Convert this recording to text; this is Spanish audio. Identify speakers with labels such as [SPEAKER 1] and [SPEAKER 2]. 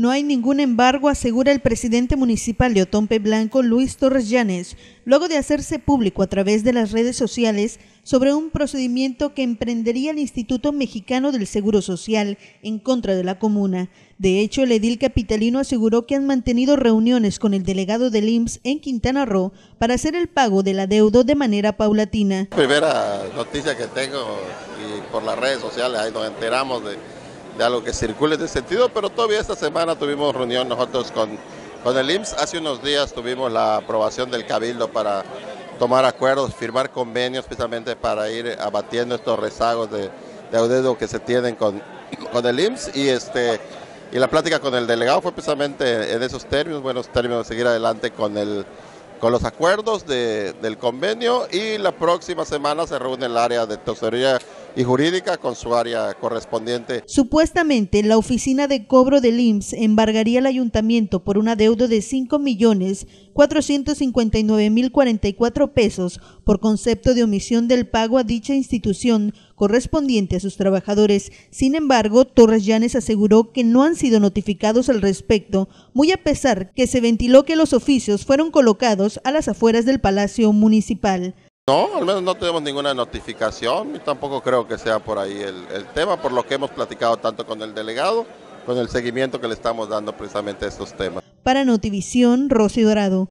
[SPEAKER 1] No hay ningún embargo, asegura el presidente municipal de Otompe Blanco, Luis Torres Llanes, luego de hacerse público a través de las redes sociales sobre un procedimiento que emprendería el Instituto Mexicano del Seguro Social en contra de la comuna. De hecho, el edil capitalino aseguró que han mantenido reuniones con el delegado del IMSS en Quintana Roo para hacer el pago del adeudo de manera paulatina.
[SPEAKER 2] Primera noticia que tengo por las redes sociales, ahí nos enteramos de de algo que circule en ese sentido, pero todavía esta semana tuvimos reunión nosotros con, con el IMSS. Hace unos días tuvimos la aprobación del Cabildo para tomar acuerdos, firmar convenios precisamente para ir abatiendo estos rezagos de, de que se tienen con, con el IMSS y este y la plática con el delegado fue precisamente en esos términos, buenos términos, seguir adelante con el con los acuerdos de, del convenio. Y la próxima semana se reúne el área de tesorería y jurídica con su área correspondiente.
[SPEAKER 1] Supuestamente, la oficina de cobro del IMSS embargaría al ayuntamiento por una deuda de 5 millones 459 mil 44 pesos por concepto de omisión del pago a dicha institución correspondiente a sus trabajadores. Sin embargo, Torres Llanes aseguró que no han sido notificados al respecto, muy a pesar que se ventiló que los oficios fueron colocados a las afueras del Palacio Municipal.
[SPEAKER 2] No, al menos no tenemos ninguna notificación y tampoco creo que sea por ahí el, tema, por lo que hemos platicado tanto con el delegado, con el seguimiento que le estamos dando precisamente a estos temas.
[SPEAKER 1] Para Notivisión, Rosy Dorado.